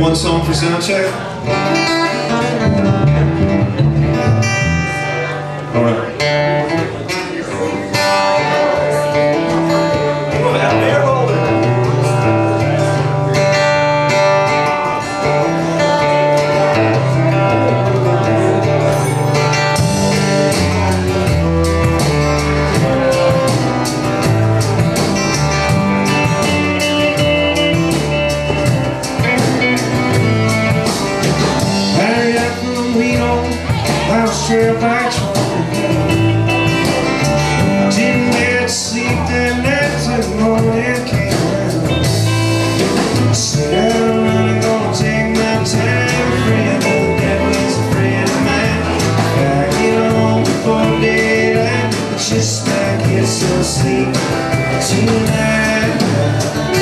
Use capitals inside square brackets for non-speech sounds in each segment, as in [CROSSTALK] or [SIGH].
one song for sound check. Didn't get sleep the morning came Said I'm not gonna take my time devil a friend of mine. Daylight Just like it's so sleep tonight.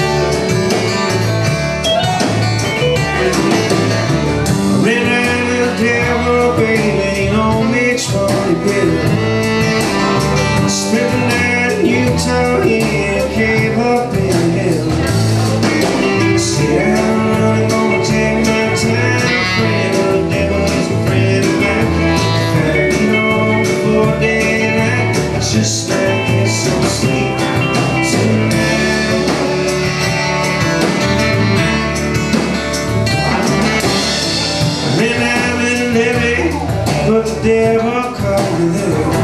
hill Spitting at Utah Hill Cave up in the hill See I'm running gonna take my time Friend. Of the devil's a friend of mine I've been on before daylight It's just like it's so sweet. But the devil you.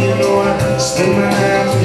you know I spend my hand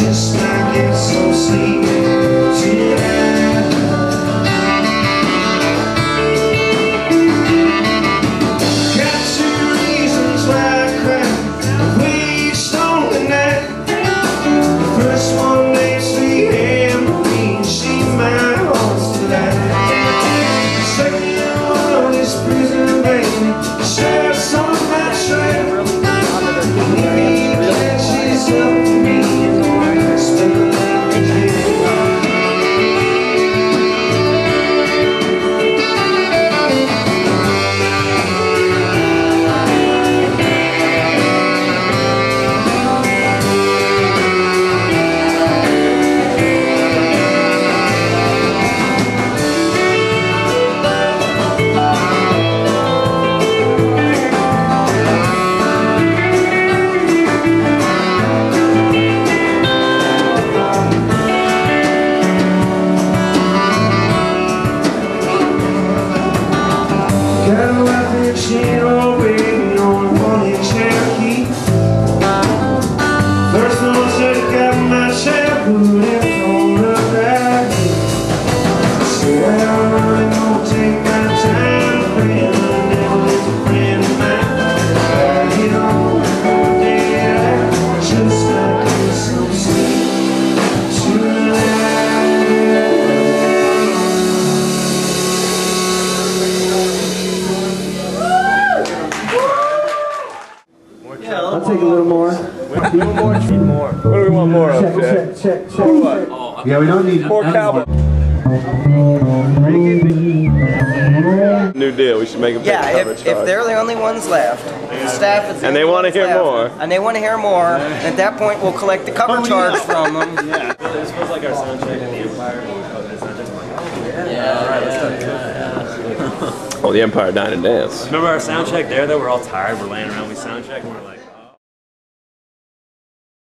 just What do we want more of, Check, Jay? check, check, check, check. Yeah, we don't need Poor cowboy. New deal. We should make a big Yeah, cover if, if charge. they're the only ones left, the staff is the And they wanna hear left, more. and they want to hear more, at that point, we'll collect the oh, cover charge from them. [LAUGHS] Yeah. This was like our soundtrack in the Empire. Yeah. yeah. Right, yeah. oh, the Empire Dine and Dance. Remember our sound check there though? We're all tired. We're laying around. We sound check and we're like.